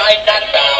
night, that